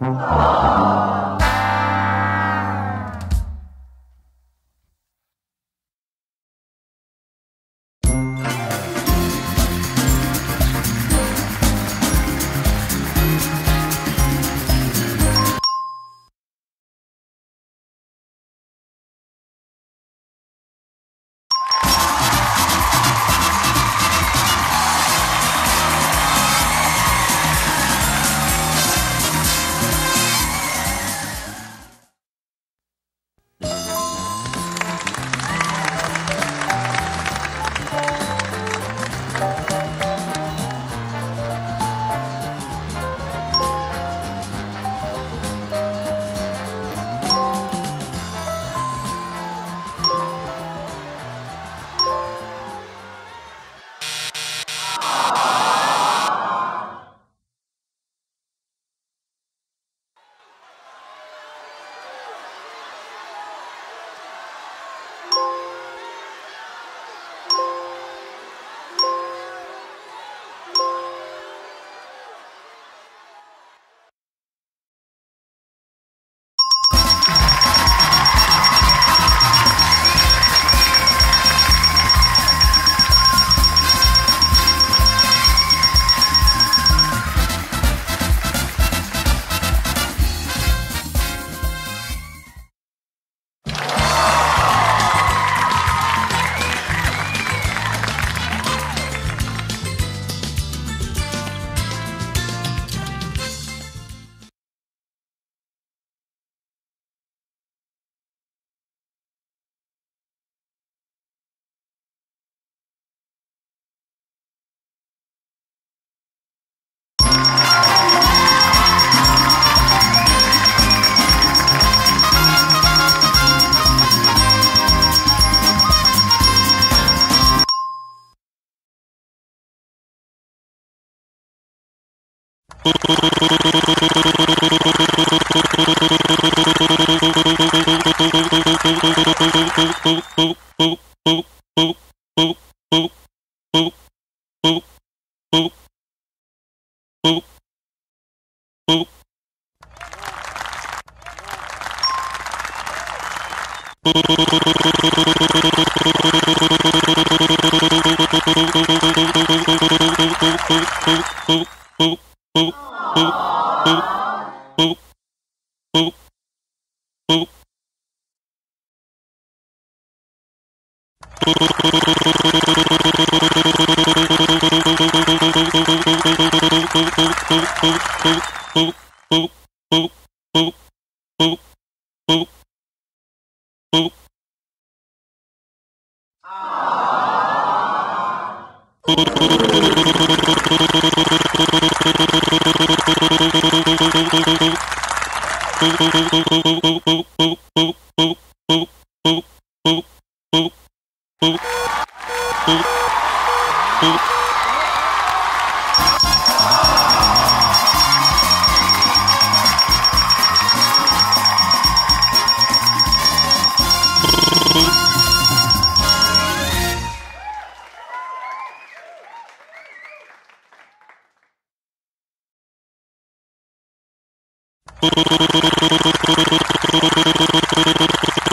Oh. Boop, boop boop, boop, boop, boop, boop, boop. Ah. Boop.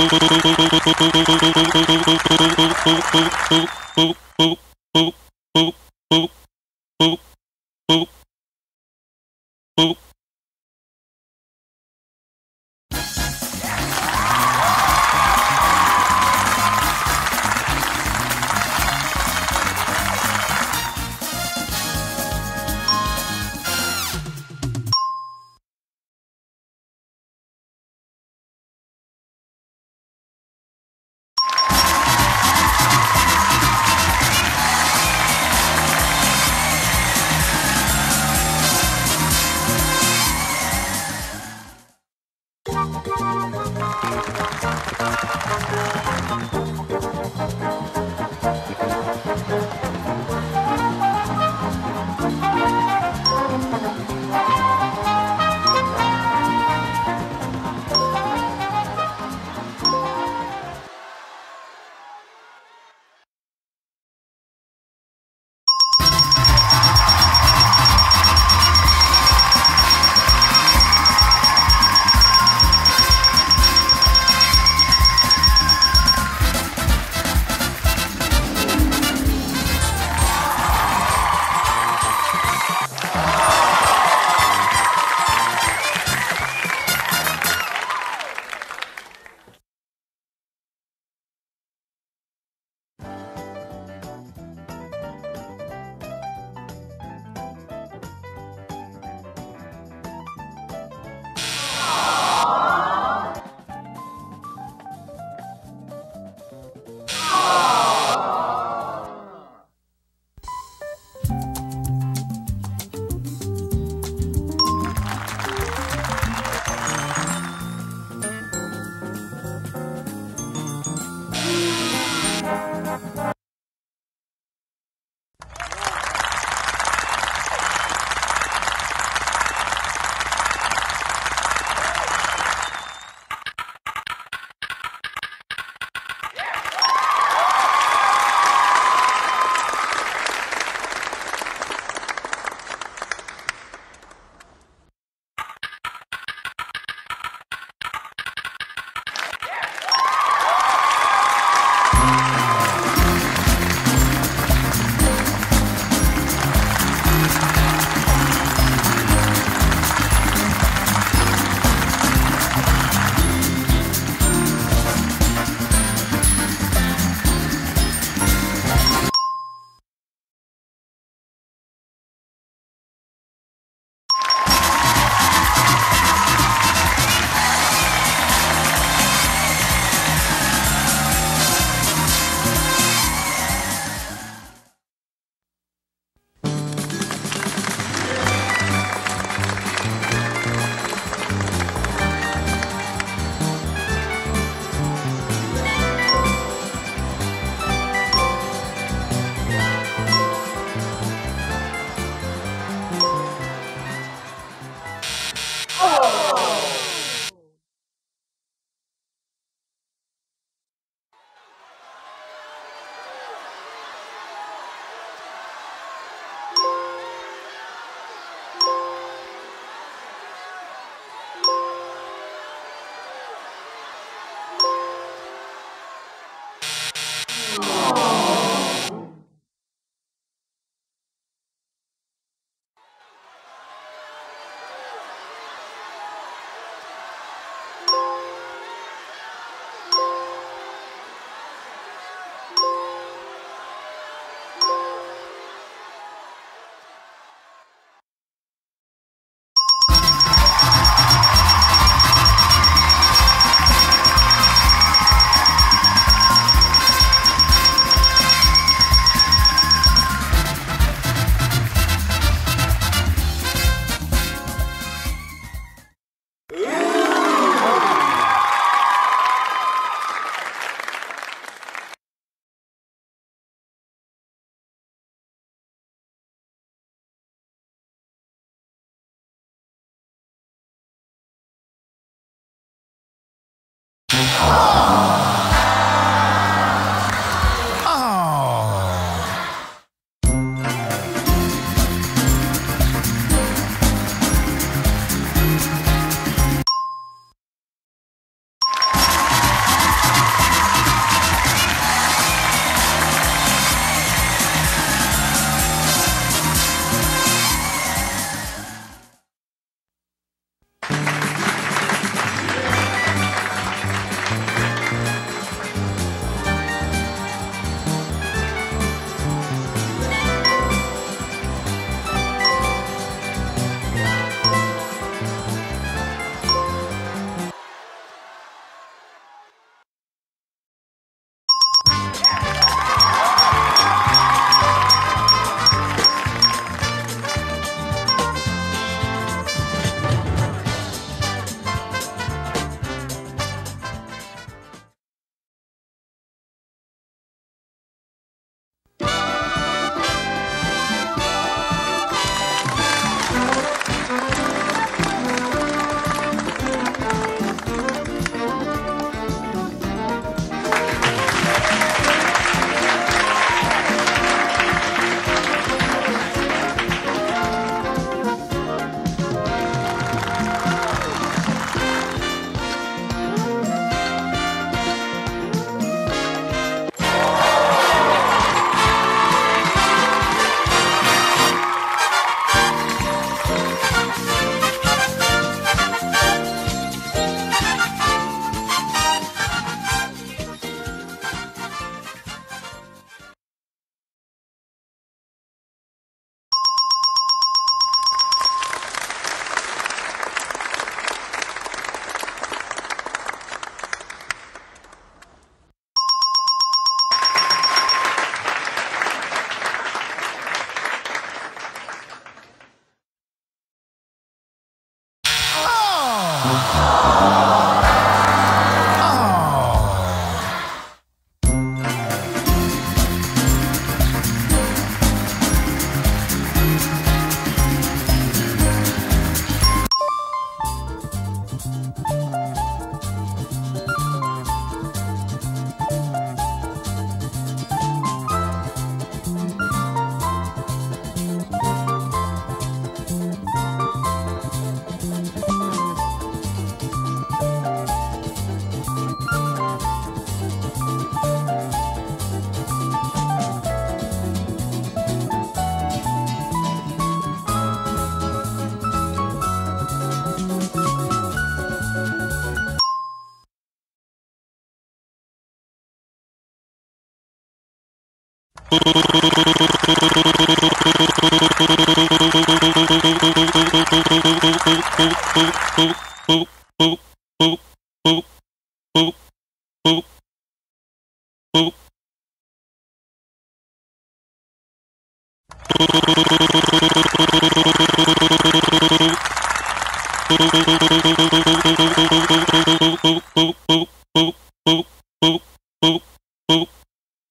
Oh, oh, oh, oh.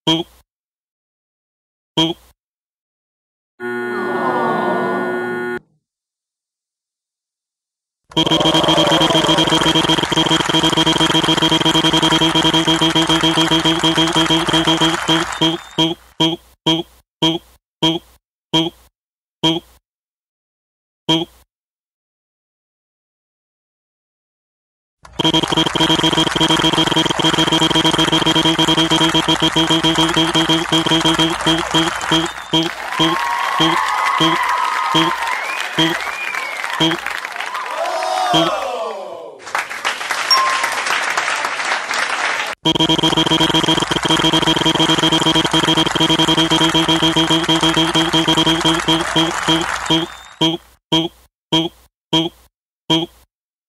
Boop. Boop. Boop.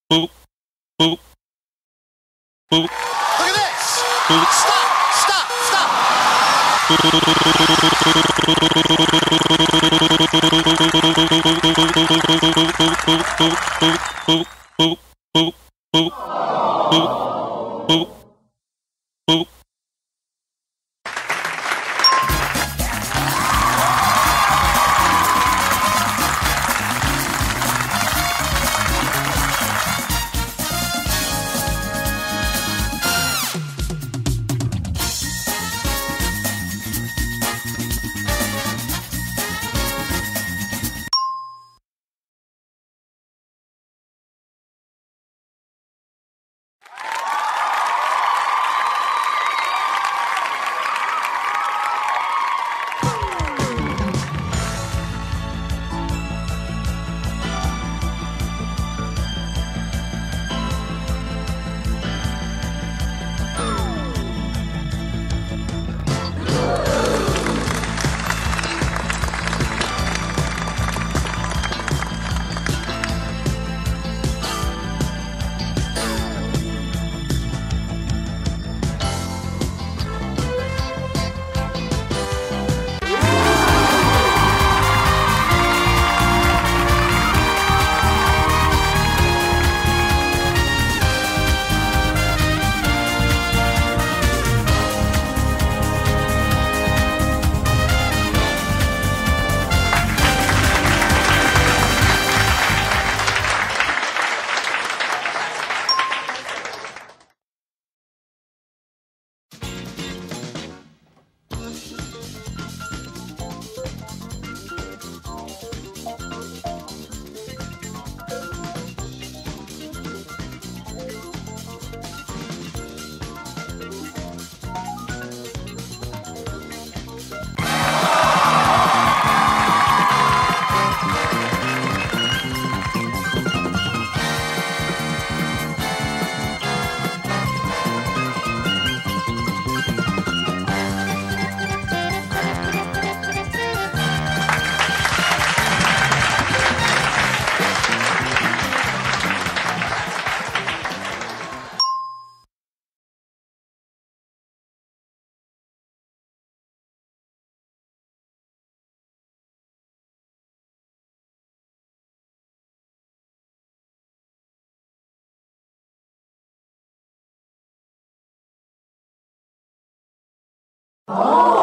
boop, boop. Look at this! Stop! Stop! Stop! Boop, boop, boop. 哦。